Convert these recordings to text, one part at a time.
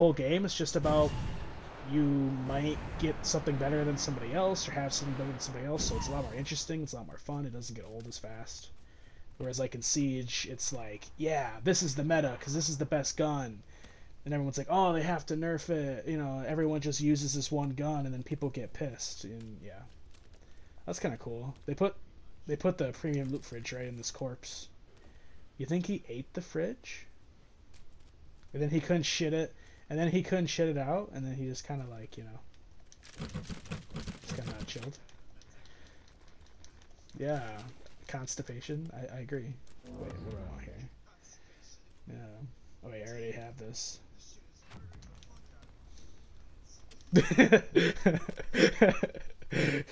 whole game. It's just about you might get something better than somebody else or have something better than somebody else. So it's a lot more interesting. It's a lot more fun. It doesn't get old as fast. Whereas like in Siege, it's like, yeah, this is the meta because this is the best gun, and everyone's like, oh, they have to nerf it. You know, everyone just uses this one gun, and then people get pissed. And yeah, that's kind of cool. They put they put the premium loot fridge right in this corpse. You think he ate the fridge? And then he couldn't shit it, and then he couldn't shit it out, and then he just kind of like you know, just kind of chilled. Yeah, constipation. I, I agree. Wait, what do I here? Yeah. Oh wait, I already have this.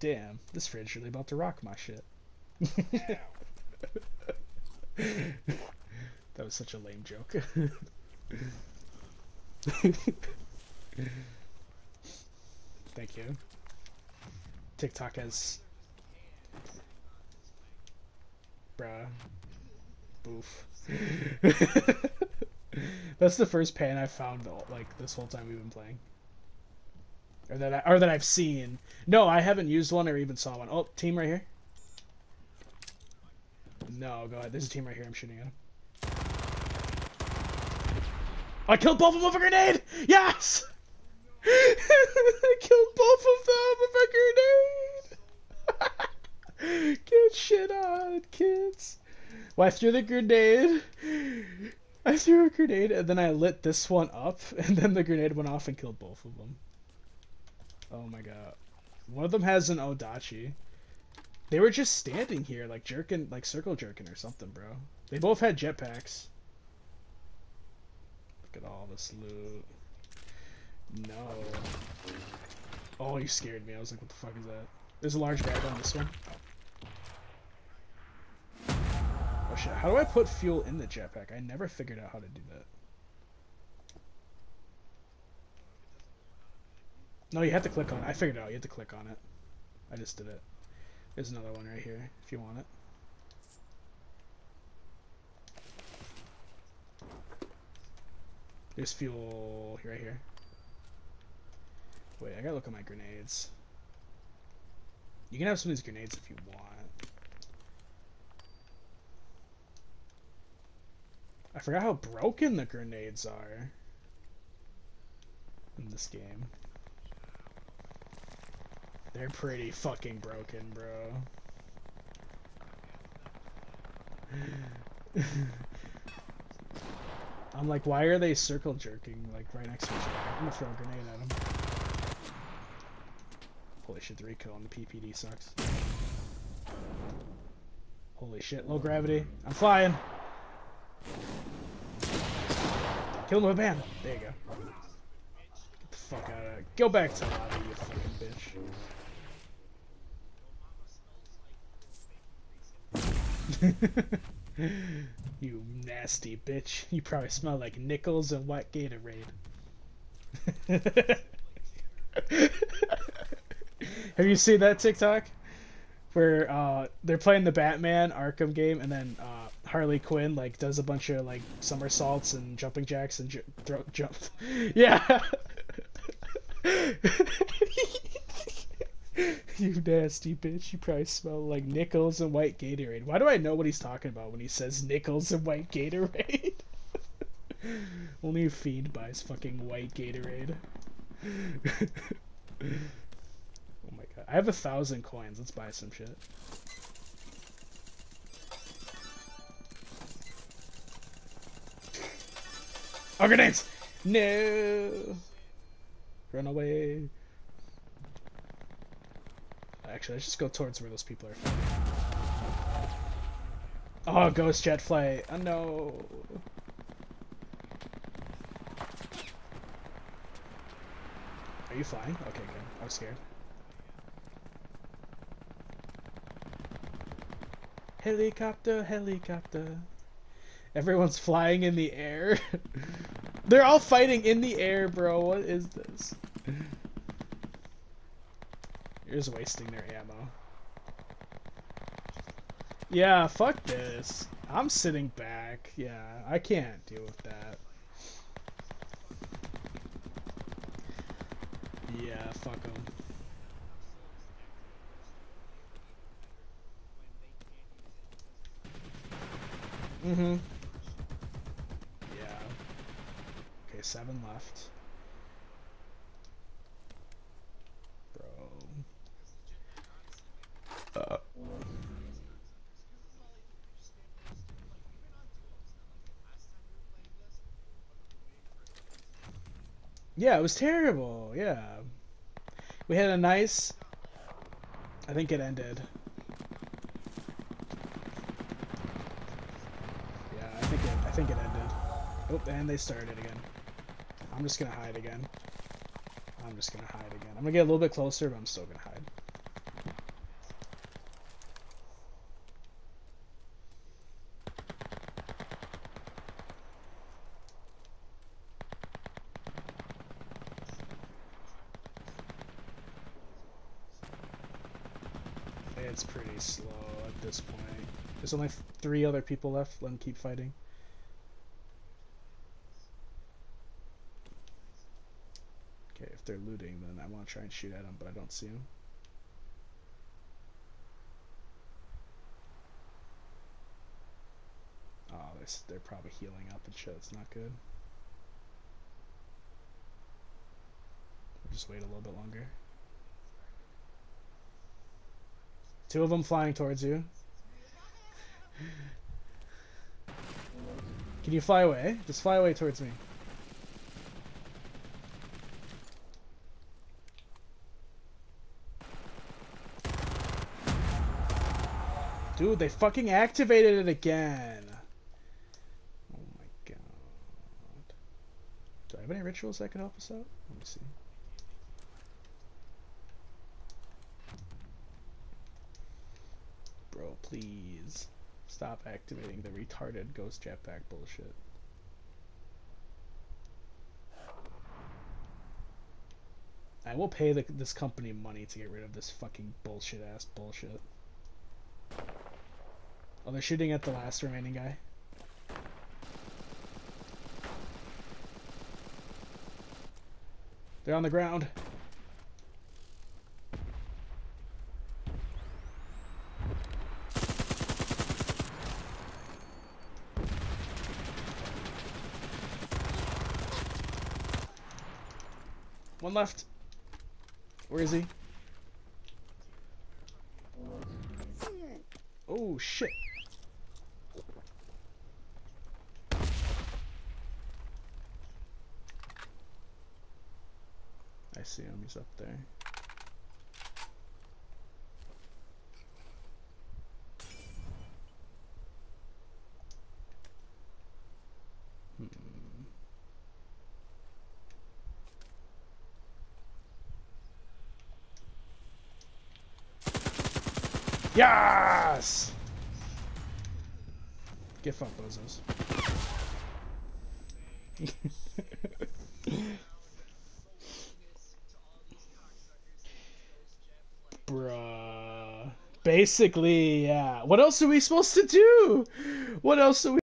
Damn, this fridge really about to rock my shit. that was such a lame joke. Thank you. TikTok has Bruh. Boof. That's the first pan I found like this whole time we've been playing. Or that I, or that I've seen. No, I haven't used one or even saw one. Oh, team right here. No, go ahead. There's a team right here. I'm shooting at him. I killed both of them with a grenade! Yes! I killed both of them with a grenade! Get shit on, kids. Well, I threw the grenade. I threw a grenade and then I lit this one up, and then the grenade went off and killed both of them. Oh my god. One of them has an Odachi. They were just standing here, like jerking, like circle jerking or something, bro. They both had jetpacks. Look at all this loot. No. Oh, you scared me. I was like, what the fuck is that? There's a large bag on this one. Oh shit, how do I put fuel in the jetpack? I never figured out how to do that. No, you have to click on it. I figured it out. You have to click on it. I just did it. There's another one right here if you want it. There's fuel right here. Wait, I gotta look at my grenades. You can have some of these grenades if you want. I forgot how broken the grenades are in this game. They're pretty fucking broken, bro. I'm like, why are they circle jerking like right next to each other? I'm gonna throw a grenade at them. Holy shit, the recoil on the PPD sucks. Holy shit, low gravity. I'm flying. Kill him with a band. There you go. Get the fuck out of it. Go back to lobby, you fucking bitch. you nasty bitch. You probably smell like nickels and white Gatorade. Have you seen that TikTok? Where uh, they're playing the Batman Arkham game, and then uh, Harley Quinn like does a bunch of like somersaults and jumping jacks and ju jump. Yeah. you nasty bitch. You probably smell like nickels and white Gatorade. Why do I know what he's talking about when he says nickels and white Gatorade? Only a fiend buys fucking white Gatorade. oh my god. I have a thousand coins. Let's buy some shit. Oh, grenades! No! Run away. Actually, let's just go towards where those people are. Oh, ghost jet flight. Oh, no. Are you flying? Okay, good. I was scared. Helicopter, helicopter. Everyone's flying in the air. They're all fighting in the air, bro. What is this? is wasting their ammo. Yeah, fuck this. I'm sitting back. Yeah, I can't deal with that. Yeah, fuck them. Mm-hmm. Yeah. Okay, seven left. Yeah, it was terrible. Yeah. We had a nice. I think it ended. Yeah, I think it. I think it ended. Oh, and they started again. I'm just gonna hide again. I'm just gonna hide again. I'm gonna get a little bit closer, but I'm still gonna hide. It's pretty slow at this point. There's only three other people left. Let them keep fighting. Okay, if they're looting, then I want to try and shoot at them, but I don't see them. Oh, they're, they're probably healing up and shit. It's not good. We'll just wait a little bit longer. Two of them flying towards you. Can you fly away? Just fly away towards me. Dude, they fucking activated it again. Oh my god. Do I have any rituals that can help us out? Let me see. Bro, please. Stop activating the retarded ghost jetpack bullshit. I will pay the, this company money to get rid of this fucking bullshit ass bullshit. Oh, they're shooting at the last remaining guy. They're on the ground. One left. Where is he? Oh shit. I see him, he's up there. Yes! Get fucked, bozos. Bruh. Basically, yeah. What else are we supposed to do? What else are we